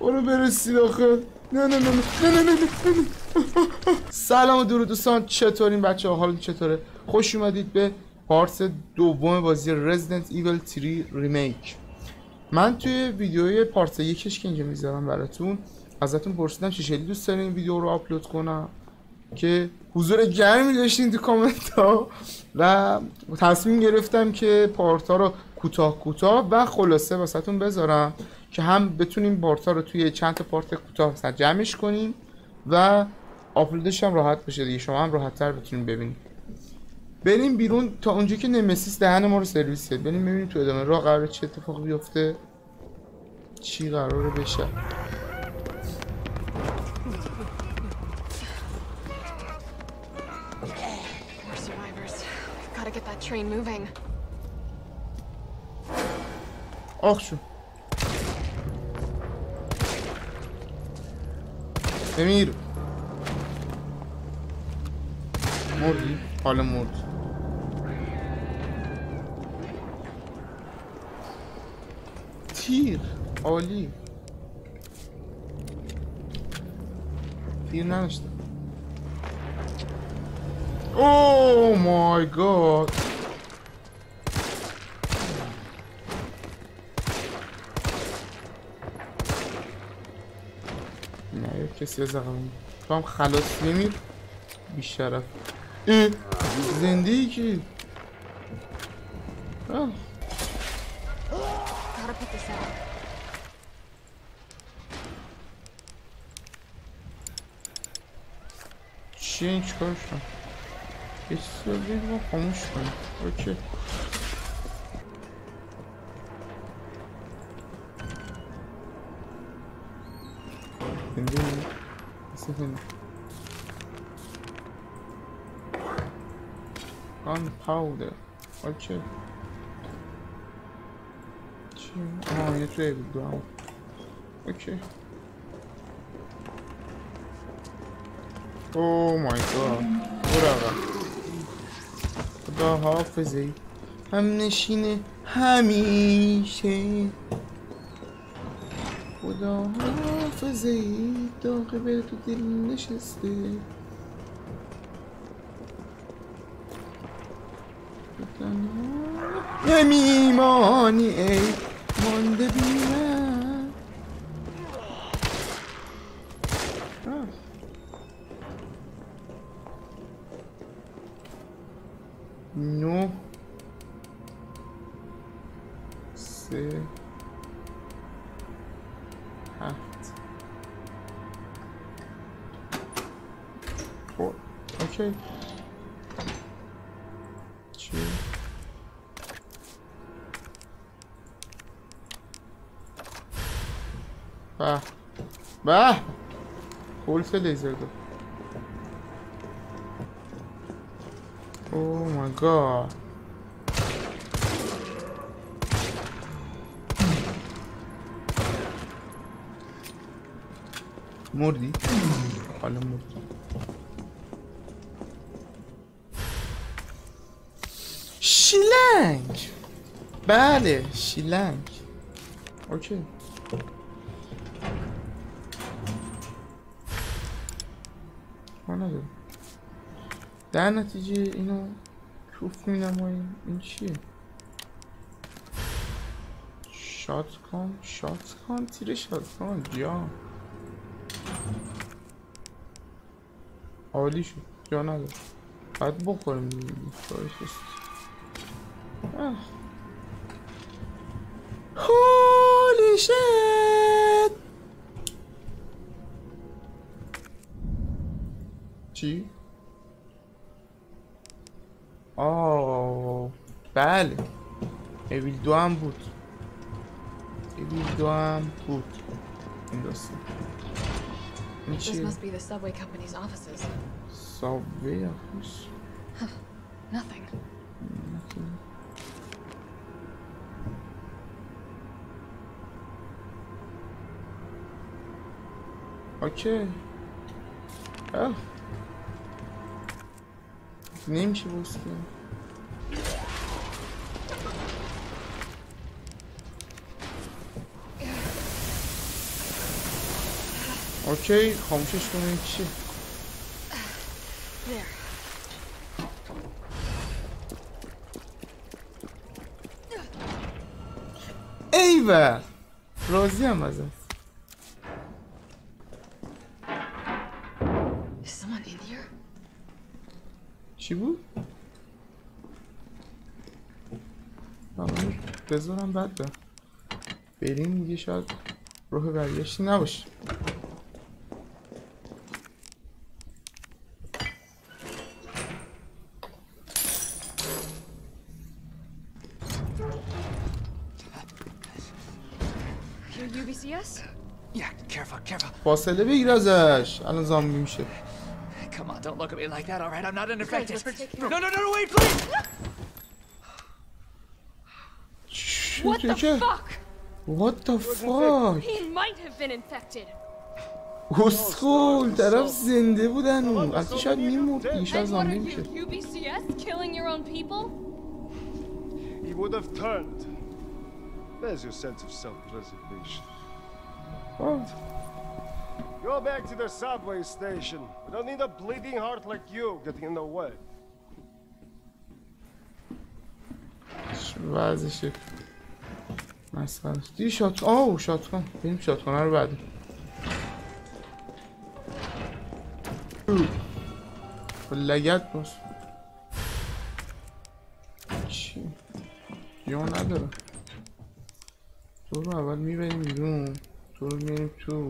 برو برسید آخه. نه نه نه نه نه نه نه سلام و درود دوستان. چطورین بچه ها حال چطوره؟ خوش اومدید به پارت دوم بازی Resident Evil 3 ریمیک من توی ویدیوی پارت یکش که اینجا می‌ذارم براتون ازتون پرسیدم چه شکلی دوست دارین ویدیو رو آپلود کنم؟ که حضور گرمی داشتین تو کامنت ها و تصمیم گرفتم که پارت ها رو کوتاه کوتاه و خلاصه واسهتون بذارم. که هم بتونیم پارت ها رو توی چند تا پارت کوتاه مثلا جمعش کنیم و آپلودش هم راحت بشه دیگه. شما هم راحت تر بتونیم ببینید بریم بیرون تا اونجا که نمسیس دهن ما رو سرویس کرد. بریم ببینیم تو ادامه راه قراره چه اتفاقی بیفته. چی قراره بشه. More survivors. بمیر مردی؟ حالا مرد تیر عالی تیر نداشتم اوه مای گاد نه یه کسی از عقبم تو هم خلاص نمیر بیشرف اه زنده ای که. چیه این چیکارش کنم؟ یه چیزی رو خاموش کنیم اوکی. زنده ای؟ مثل زنده. گان پاودر اوکی چی؟ آه یه توی بود هم اوکی اوه مای گاد برو آقا خدا حافظه هم نشینه همیشه خدا حافظه داغه به تو دل نشسته. نمیمانی ای مانده بی به! ولف لیزر دو Oh my god. مردی؟ حالا مردی. شیلنگ. بله شیلنگ. اوکی. ما نداریم در نتیجه اینو توف می نماییم این چیه؟ شات کن شات کن تیر شات کن جا. عالی شد. جا نداره. باید بخوریم دیگه. کارش است آه. چی؟ آه بله اویل دو هم بود اویل دو هم بود این داستان این This چیه؟ must be the subway company's offices. سابوی آفیس Nothing. اوکی اه نمیشه باز کرد اوکی خاموشش چیه There. ایوه راضی هم ازت بذارم بعد بریم دیگه شاید راه برگشتی نباشه. فاصله بگیر ازش الان زامبی میشه Come on, don't look at me like that, all right? I'm not infected. no, no, no, wait, please! What the چه fuck? What the fuck He might have been infected. اسکول طرف زنده بودن اون از شاید میمورد دیگه شاید And what are زامبی you, میشه UBCS? Killing your own people? He would have turned. There's your sense of self-preservation. آه. Go back to the subway station. We don't need a bleeding heart like you getting in the way. چه وضعشه مسخره. دیگه شات آه شات کن بریم شات رو بعد. لگت باش چی؟ یا نداره. تو رو اول می‌بریم بیرون. تو رو میاریم تو.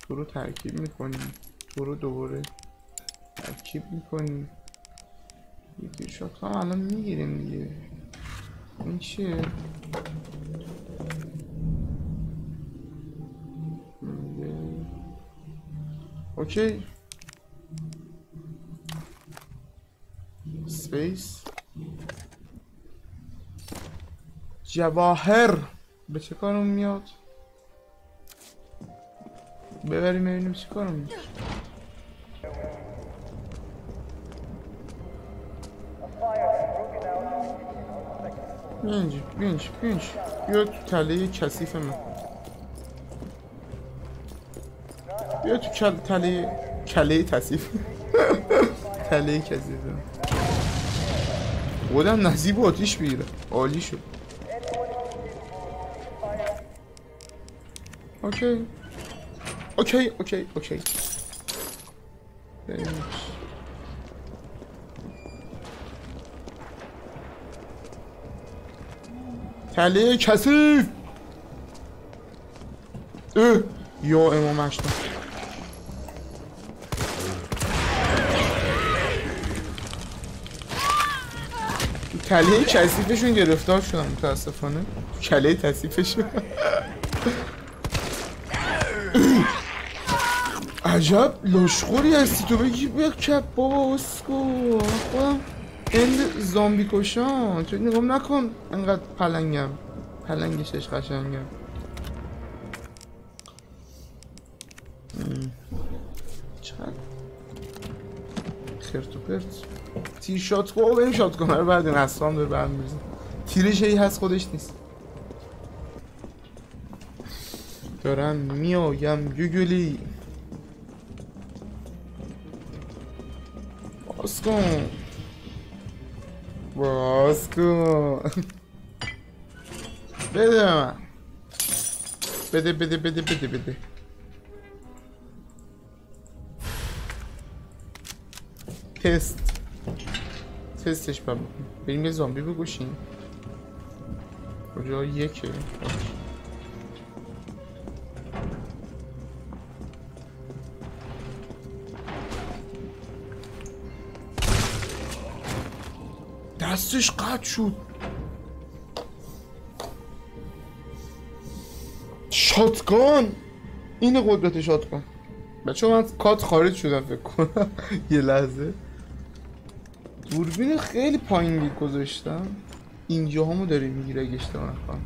تو رو ترکیب می‌کنیم. تو رو دوباره ترکیب می‌کنیم. دیگه شات الان می‌گیریم دیگه. این چیه؟ اوکی. سپیس جواهر. به چه کارم میاد؟ ببریم ببینیم چه کارم میاد. بیا اینجا بیا اینجا بیا تو تله کثیف من. بیا تو کل تله کله تصیف تله کثیف خودم نصیب آتیش بگیره عالی شد. OK. OK OK OK. تله کثیف. اه یا امام هشتم تو کله کثیفشون گرفتار شدم متاسفانه. تو کله کثیفشون. عجب لشخوری هستی تو. بگی بکپ بابا اسکو. خودم اند زامبی کشان تو نگام نکن انقدر پلنگم. پلنگشش قشنگم. چقدر؟ خرت و پرت. تیر شات بابا بریم شات کنه رو بعد این اصلا داره برمیریزه تیرش هی هست خودش نیست. دارم میایم گوگلی باز کن. باز بده من. بده بده بده بده بده. تست تستش بکنیم. بریم یه زامبی بگوشیم کجا؟ یکه. دستش قطع شد. شاتگان! این قدرت شاتگان. بچه من کات خارج شدم فکر کنم. یه لحظه. دوربین خیلی پایین گذاشتم اینجا همو داره می‌گیره اگه اشتباه نکنم.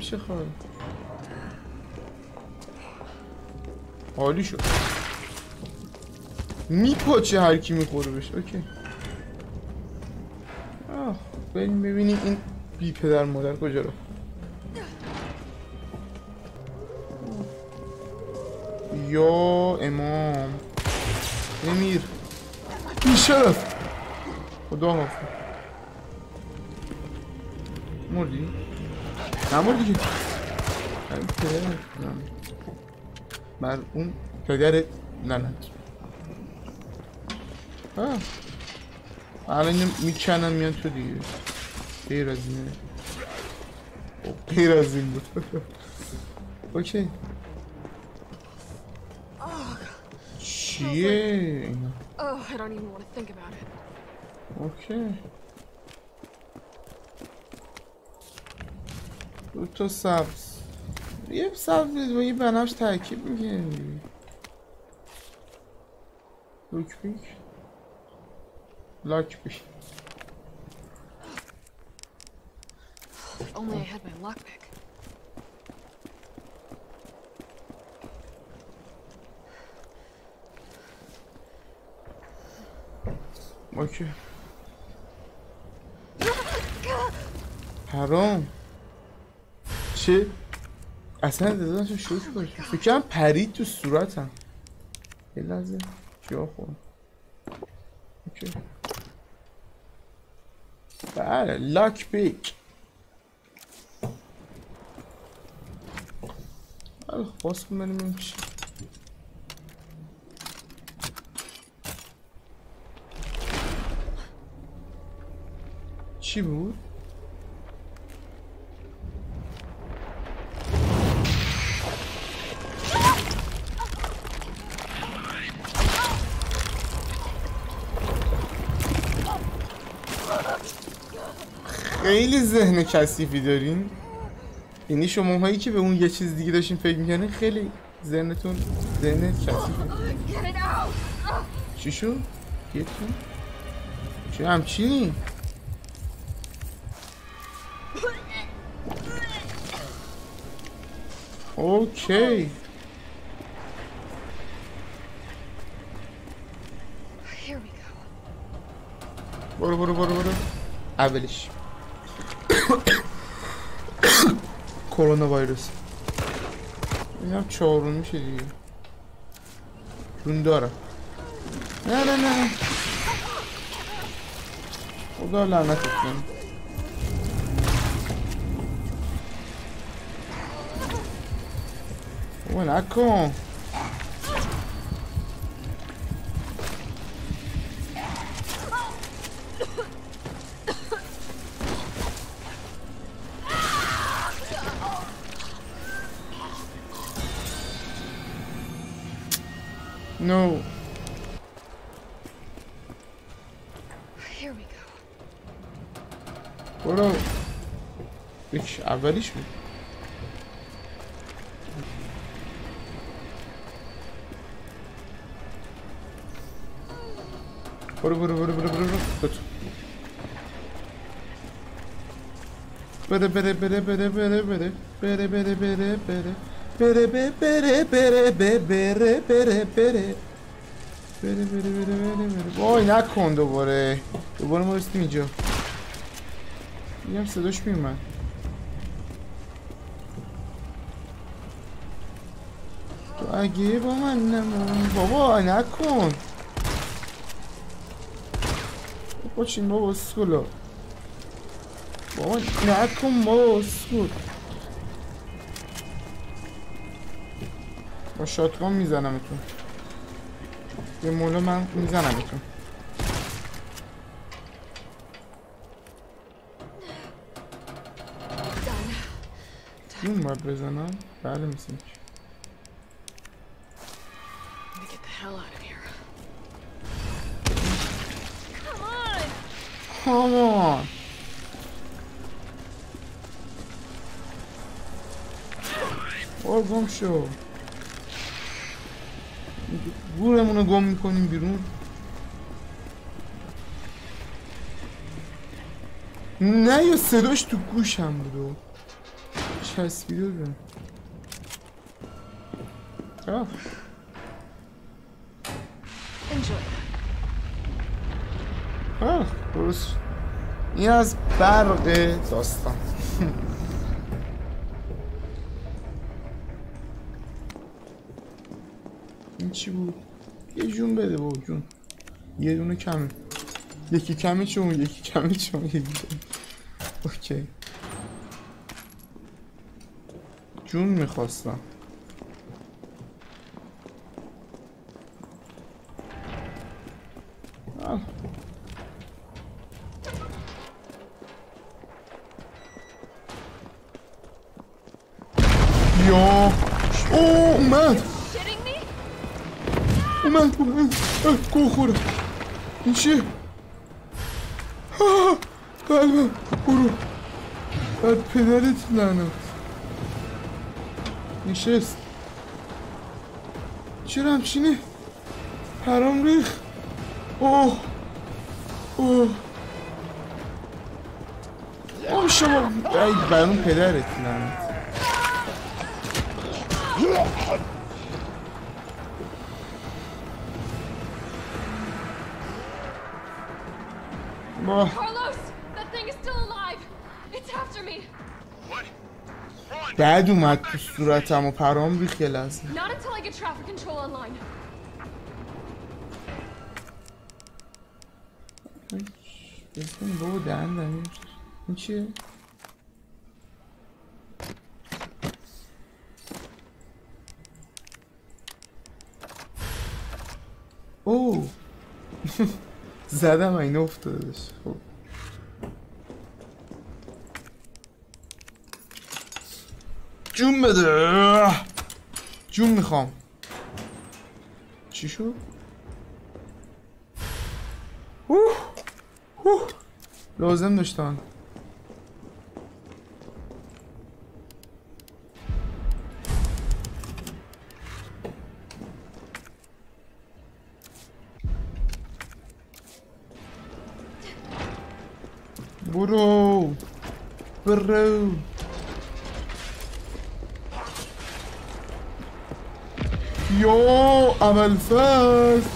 چه خواهد عالی شد. میپاچه هر کی می‌خوره بهش. اوکی. بریم ببینیم این بی پدر مادر کجا رو. یا امام. امیر. بیشرف خدا حافظ. مردی؟ نمردی که. این پدر نه. بر اون پدرت لعنت آه. الان اینو می‌کنم میان تو دیگه. غیر از اینه خب، غیر از این بود. اوکی. چیه اینا؟ Oh. اوکی. دو تا سبز. یه سبز با یه بنفش ترکیب لوک پیک لاک If only I had my lockpick. اوکی حرام چه اصلا داداشم شوک باشه فکر کنم پرید تو صورتم یه لحظه جا خورم اوکی بله لاک پیک بله باز کن بریم این چی چی بود؟ خیلی ذهن کثیفی دارین یعنی شما هایی که به اون یه چیز دیگه داشتین فکر می‌کنین خیلی ذهنتون ذهن کثیفه چی شد؟ گیتون؟ چه همچینی؟ اوکی. برو برو برو برو اولش Koronavirüs. Bilmem şey çoğrulmuş ediyor. Ründara. Ne ne ne. O da lanet etsin. Bueno, como? No. Here we go. برو یک اولیش بود برو برو برو برو برو برو دوتا. بره بره بره بره بره بره بره بره بره بره بره بره بره بره بره بره بره بره بره بره بره بره وای نکن دوباره. دوباره ما رسیدیم اینجا. میگم صداش میومد. تو اگه با من نمون. بابا نکن. باشین بابا اسکولا. بابا نکن بابا اسکول. با شاتگان می‌زنم اتون یه مولا من می‌زنم اتون این باید بزنم بله میسیم Come on. Or oh, gum show. گورمون رو گم می‌کنیم بیرون. نه یا صداش تو گوشم بود و چسبیده آه that. آه درست. این از برق داستان. این چی بود؟ یه جون بده با جون یه دونه کمه یکی کمی چون یکی کمی چون یکی کمی. اوکی جون می‌خواستم. یا اوه اومد? اه، گو خورم. این چیه؟ قلبم برو بعد پدرت لعنت. نشست. چرا همچینه حرام ریخ. اوه. اوه. اوه شما برون پدرت لعنت. با Carlos! That thing is still alive! It's after me! بعد اومد تو صورتم و پرام ریخ یه لحظه Not until I get traffic control online. بزن بابا دهن دهن این چیه؟ زدم این افتادش. خب. جون بده. جون می‌خوام. چی شد؟ اوه اوه. لازم داشتن. برو یو اول فصل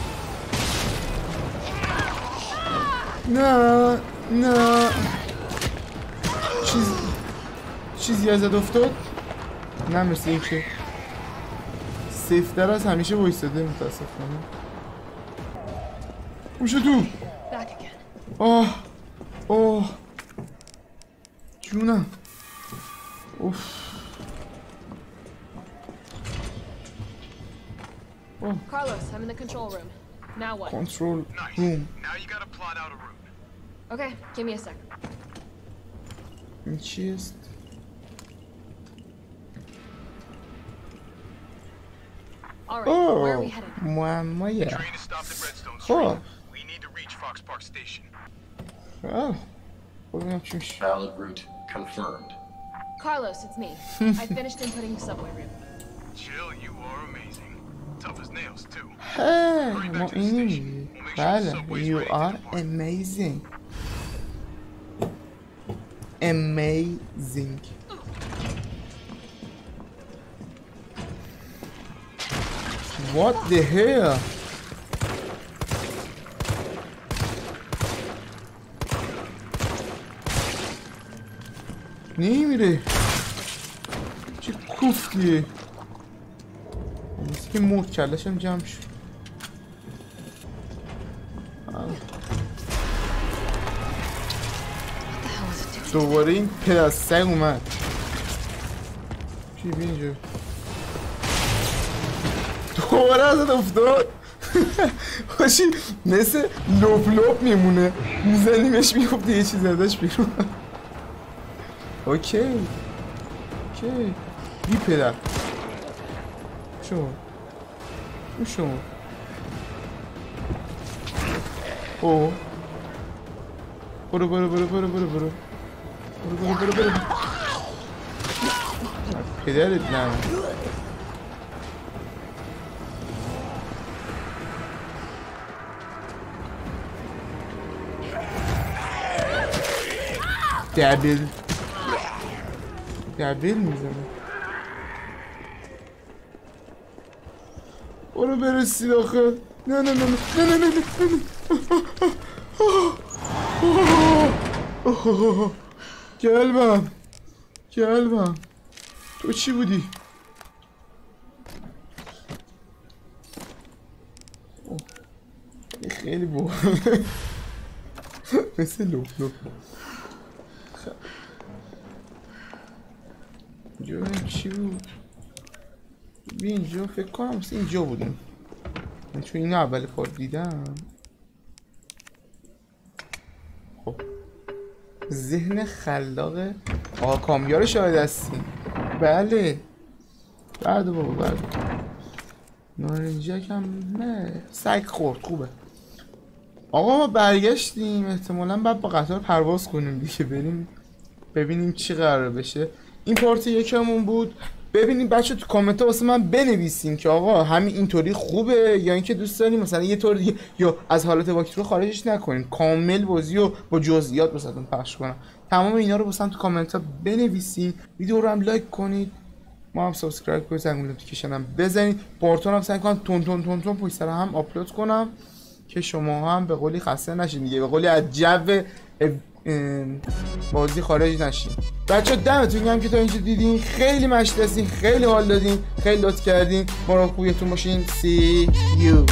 نه نه چیز چیزی ازت افتاد؟ نه مثل این که سیفتر از همیشه وایستاده متاسفانه موشو تو آه Luna. Oof. Oh. Carlos, I'm in the control room. Now what? Control nice. room. Now you gotta plot out a route. Okay, give me a sec. And chest. All right, oh, where are we headed? Oh, Mamma yeah. The train is stopped at Redstone Street. Oh. We need to reach Fox Park Station. Oh. Valid route. Confirmed. Carlos, it's me. I finished inputting the subway route. Jill, you are amazing. Tough as nails, too. Ah, no you are amazing. Amazing. What the hell? نمیره. چه کوفتیه. مثل که مرد کلشم جمع شد. دوباره این سگ اومد. چی بی اینجا دوباره ازت افتاد؟ باشی مثل لپ لپ میمونه. میزنیمش میفته یه چیز ازش بیرون. Окей. Окей. Гипера. Почему? Почему? О. Buru buru buru buru buru buru. Buru buru buru buru. Helal et lan. Debil. دبل می‌زنه. برو برسید آخه. نه نه نه نه نه نه نه نه. قلبم قلبم تو چی بودی؟ خیلی با مثل لپ لپ چی اینجا فکر کنم مثل اینجا بودیم من چون اینو اول کار دیدم خب. ذهن خلاق آقا کامیار شاهد هستیم بله. بعد بابا بعد. نارنجک هم نه. سگ خورد خوبه. آقا ما برگشتیم. احتمالا بعد با قطار پرواز کنیم دیگه. بریم ببینیم چی قرار بشه. این پارت یکمون بود. ببینیم بچه تو کامنت واسه من بنویسین که آقا همین اینطوری خوبه یا اینکه دوست داریم مثلا یه طور دیگه یا از حالت واکت رو خارجش نکنیم. کامل بازی رو با جزئیات واسهتون پخش کنم. تمام اینا رو واسه تو کامنت ها بنویسین. ویدیو رو هم like کنید. ما هم subscribe کنید. زنگ notification هم بزنید. part ون هم سعی کنم تون تون تون تون پشت سر هم آپلود کنم که شما هم به قولی خسته نشین دیگه. به قولی از جو بازی خارج نشین بچه دمتون گرم که تا اینجا دیدین. خیلی مشت خیلی حال دادین خیلی لطف کردین. ما رو باشین. see you